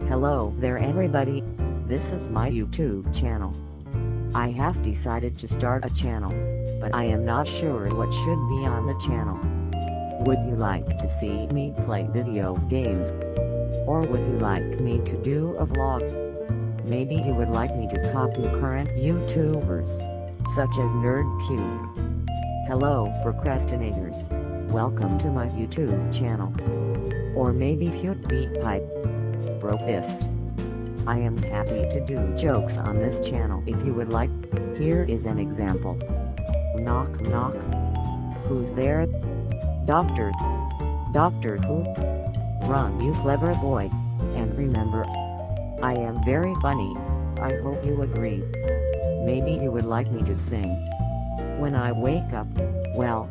Hello there everybody, this is my YouTube channel. I have decided to start a channel, but I am not sure what should be on the channel. Would you like to see me play video games? Or would you like me to do a vlog? Maybe you would like me to copy current YouTubers, such as NerdCubed. Hello procrastinators, welcome to my YouTube channel. Or maybe PewDiePie. I am happy to do jokes on this channel if you would like. Here is an example. Knock knock. Who's there? Doctor. Doctor who? Run you clever boy. And remember, I am very funny. I hope you agree. Maybe you would like me to sing. When I wake up, well,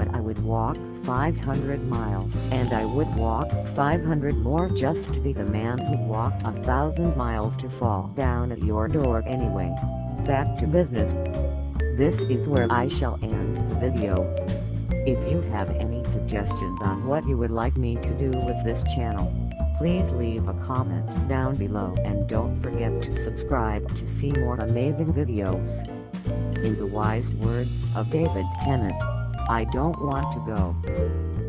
But I would walk 500 miles and I would walk 500 more just to be the man who walked a thousand miles to fall down at your door anyway. Back to business. This is where I shall end the video. If you have any suggestions on what you would like me to do with this channel, please leave a comment down below and don't forget to subscribe to see more amazing videos. In the wise words of David Tennant, I don't want to go.